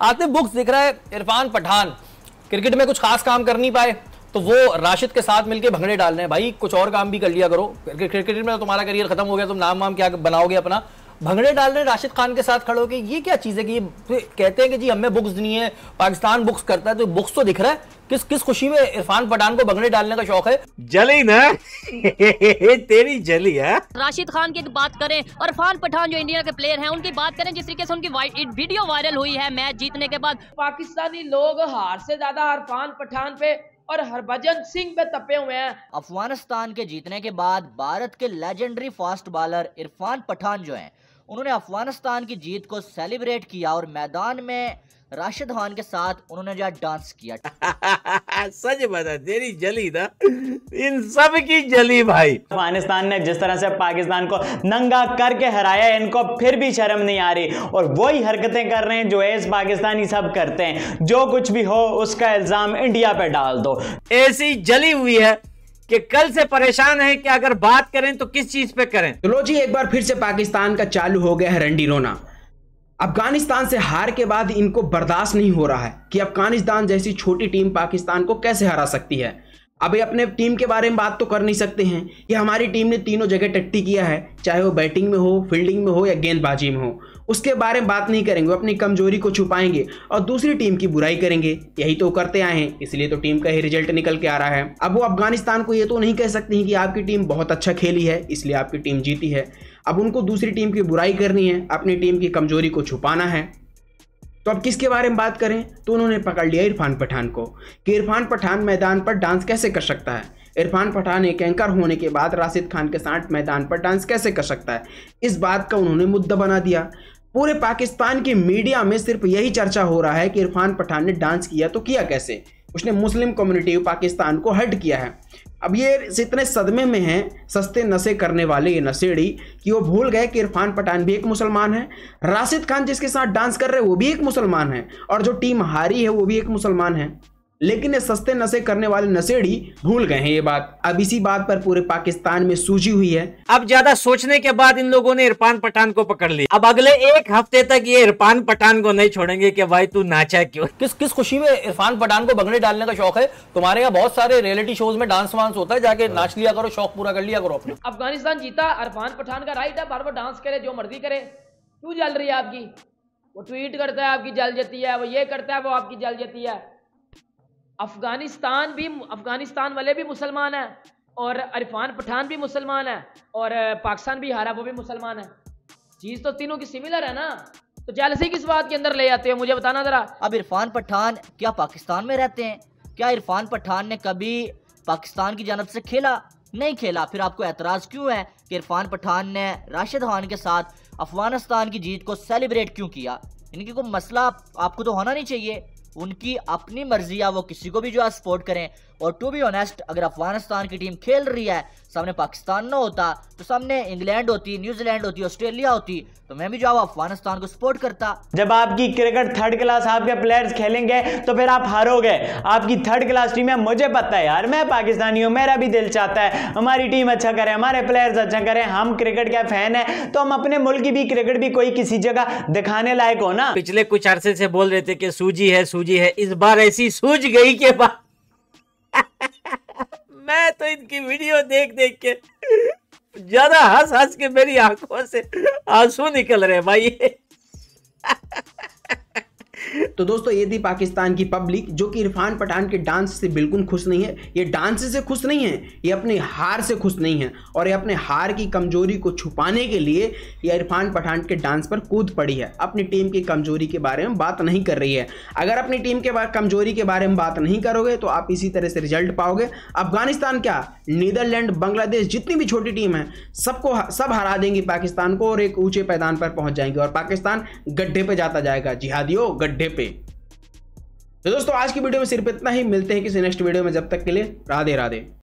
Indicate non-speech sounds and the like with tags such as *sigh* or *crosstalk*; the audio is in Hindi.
आतिफ बुक्स दिख रहा है इरफान पठान। क्रिकेट में कुछ खास काम कर नहीं पाए तो वो राशिद के साथ मिलके भंगड़े डाल रहे हैं। भाई, कुछ और काम भी कर लिया करो। क्रिकेट में तो तुम्हारा करियर खत्म हो गया, तुम नाम वाम क्या बनाओगे अपना? भंगड़े डाल रहे राशिद खान के साथ खड़े होकर ये क्या चीज़ है कि ये कहते हैं कि जी हमें बुक्स नहीं है पाकिस्तान बुक्स करता है तो बुक्स तो दिख रहा है। किस किस खुशी में इरफान पठान को भंगड़े डालने का शौक है? जली ना? *laughs* तेरी जली है? राशिद खान की बात करें और इरफान पठान जो इंडिया के प्लेयर हैं उनकी बात करें जिस तरीके से उनकी वीडियो वायरल हुई है मैच जीतने के बाद। पाकिस्तानी लोग हार से ज़्यादा इरफान पठान पे और हरभजन सिंह पे तपे हुए हैं। अफ़गानिस्तान के जीतने के बाद भारत के legendary fast bowler Irfan Pathan जो हैं उन्होंने अफ़गानिस्तान की जीत को सेलिब्रेट किया और मैदान में राशिद खान के साथ उन्होंने जो डांस किया। *laughs* सच बता तेरी जली ना। इन सब की जली भाई। अफ़गानिस्तान ने जिस तरह से पाकिस्तान को नंगा करके हराया इनको फिर भी शर्म नहीं आ रही। और वही हरकतें कर रहे हैं जो एस पाकिस्तानी सब करते हैं। जो कुछ भी हो उसका इल्ज़ाम इंडिया पे डाल दो। ऐसी जली हुई है कि कल से परेशान है कि अगर बात करें तो किस चीज़ पे करें? तो लो जी, एक बार फिर से पाकिस्तान का चालू हो गया है रंडी रोना अफ़गानिस्तान से हार के बाद इनको बर्दाश्त नहीं हो रहा है कि अफ़गानिस्तान जैसी छोटी टीम पाकिस्तान को कैसे हरा सकती है? अभी अपने टीम के बारे में बात तो कर नहीं सकते हैं। कि हमारी टीम ने तीनों जगह टट्टी किया है, चाहे वो बैटिंग में हो, फील्डिंग में हो या गेंदबाजी में हो। उसके बारे में बात नहीं करेंगे अपनी कमज़ोरी को छुपाएँगे और दूसरी टीम की बुराई करेंगे। यही तो करते आए हैं, इसलिए तो टीम का ही रिज़ल्ट निकल के आ रहा है। अब वो अफ़गानिस्तान को ये तो नहीं कह सकते हैं कि आपकी टीम बहुत अच्छा खेली है, इसलिए आपकी टीम जीती है। अब उनको दूसरी टीम की बुराई करनी है, अपनी टीम की कमज़ोरी को छुपाना है। तो अब किसके बारे में बात करें? तो उन्होंने पकड़ लिया इरफान पठान को कि इरफान पठान मैदान पर डांस कैसे कर सकता है। इरफान पठान एक एंकर होने के बाद राशिद खान के साथ मैदान पर डांस कैसे कर सकता है? इस बात का उन्होंने मुद्दा बना दिया। पूरे पाकिस्तान की मीडिया में सिर्फ़ यही चर्चा हो रहा है कि इरफान पठान ने डांस किया तो किया कैसे? उसने मुस्लिम कम्युनिटी पाकिस्तान को हट किया है। अब ये इतने सदमे में हैं, सस्ते नशे करने वाले ये नशेड़ी, कि वो भूल गए कि इरफान पठान भी एक मुसलमान है। राशिद खान जिसके साथ डांस कर रहे हैं, वो भी एक मुसलमान है। और जो टीम हारी है, वो भी एक मुसलमान है। लेकिन ये सस्ते नशे करने वाले नशेड़ी भूल गए हैं ये बात। अब इसी बात पर पूरे पाकिस्तान में सूझी हुई है। अब ज़्यादा सोचने के बाद इन लोगों ने इरफान पठान को पकड़ लिया। अब अगले एक हफ़्ते तक ये इरफान पठान को नहीं छोड़ेंगे कि भाई तू नाचा क्यों? किस किस खुशी में इरफान पठान को भंगड़े डालने का शौक है? तुम्हारे यहाँ बहुत सारे रियलिटी शोज़ में डांस वांस होता है जाके नाच लिया करो शौक पूरा कर लिया करो अपने। अफ़गानिस्तान जीता इरफान पठान का राइट है बार बार डांस करे जो मर्ज़ी करे। क्यों जल रही है आपकी? वो ट्वीट करता है आपकी जल जाती है वो ये करता है वो आपकी जल जाती है। अफ़गानिस्तान भी, अफ़गानिस्तान वाले भी मुसलमान हैं, और इरफान पठान भी मुसलमान है, और पाकिस्तान भी, हारा वो भी मुसलमान है। चीज़ तो तीनों की सिमिलर है ना? तो जैलसी किस बात के अंदर ले आते हो? मुझे बताना जरा। अब इरफान पठान क्या पाकिस्तान में रहते हैं? क्या इरफान पठान ने कभी पाकिस्तान की जानब से खेला? नहीं खेला। फिर आपको एतराज़ क्यों है कि इरफान पठान ने राशिद खान के साथ अफ़गानिस्तान की जीत को सेलिब्रेट क्यों किया? इनकी कोई मसला आपको तो होना नहीं चाहिए। उनकी अपनी मर्ज़ी है, वो किसी को भी जो है सपोर्ट करें। और टू बी ऑनेस्ट अगर अफ़गानिस्तान की टीम खेल रही है सामने पाकिस्तान ना होता तो सामने इंग्लैंड होती न्यूजीलैंड होती ऑस्ट्रेलिया होती तो मैं भी जो अफ़गानिस्तान को सपोर्ट करता। जब आपकी क्रिकेट थर्ड क्लास आपके प्लेयर्स खेलेंगे तो फिर आप हारोगे। आपकी थर्ड क्लास टीम है मुझे पता है यार मैं पाकिस्तानी हूँ मेरा भी दिल चाहता है। हमारी टीम अच्छा करे हमारे प्लेयर्स अच्छा करें हम क्रिकेट के फ़ैन है तो हम अपने मुल्क की भी क्रिकेट भी कोई किसी जगह दिखाने लायक हो ना? पिछले कुछ अरसे से बोल रहे थे कि सूजी है सूजी है इस बार ऐसी सूझ गई के बाद। तो इनकी वीडियो देख देख के ज़्यादा हंस हंस के मेरी आँखों से आँसू निकल रहे भाई। *laughs* तो दोस्तों, ये थी पाकिस्तान की पब्लिक, जो कि इरफान पठान के डांस से बिल्कुल खुश नहीं है। ये डांस से खुश नहीं है, ये अपने हार से खुश नहीं है। और ये अपने हार की कमज़ोरी को छुपाने के लिए ये इरफान पठान के डांस पर कूद पड़ी है। अपनी टीम की कमज़ोरी के बारे में बात नहीं कर रही है। अगर अपनी टीम के कमज़ोरी के बारे में बात नहीं करोगे तो आप इसी तरह से रिज़ल्ट पाओगे। अफ़गानिस्तान क्या? नीदरलैंड, बांग्लादेश, जितनी भी छोटी टीम है, सबको सब हरा देंगी पाकिस्तान को और एक ऊँचे पैदान पर पहुँच जाएँगे। और पाकिस्तान गड्ढे पर जाता जाएगा। जिहादियों गड्ढे पे। तो दोस्तों, आज की वीडियो में सिर्फ़ इतना ही। मिलते हैं किसी नेक्स्ट वीडियो में। जब तक के लिए राधे राधे